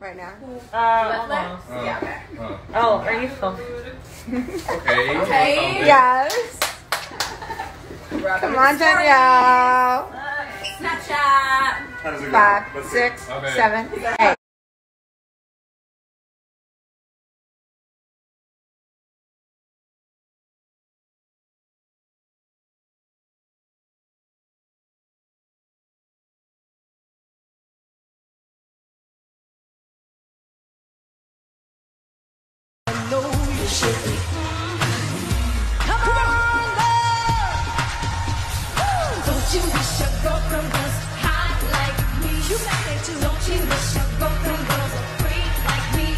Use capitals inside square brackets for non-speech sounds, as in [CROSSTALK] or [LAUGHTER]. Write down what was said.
right now? Uh, almost. Uh, Yeah. uh, Oh, are you still? okay. [LAUGHS] Okay. Yes. Come on, Danielle. Snapchat. How does it go? Five, six, Okay. seven, eight. It too. Don't you wish a freak like me?